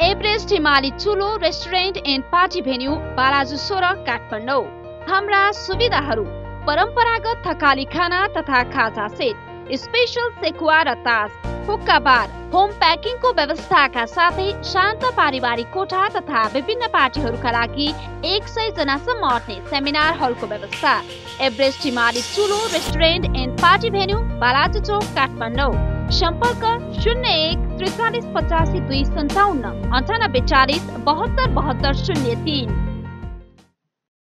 Everest Himali Chulo restaurant and party venue Balaju सोह्र काठमाडौँ। हाम्रा सुविधाहरू परम्परागत थकाली खाना तथा खाजा सेट स्पेसल सेकुवा र तास। हुक्का बार होम प्याकिङको व्यवस्थाका साथै शान्त पारिवारिक कोठा तथा विभिन्न पार्टीहरूका लागि एक सय जनासम्म अट्ने सेमिनार हलको व्यवस्था। Everest Himali Chulo restaurant and party venue Balaju Chowk Kathmandu. सम्पर्क शून्य एक त्रिचालिस पचासी दुई सन्ताउन्न अन्ठानब्बे चालिस बहत्तर बहत्तर शून्य तिन।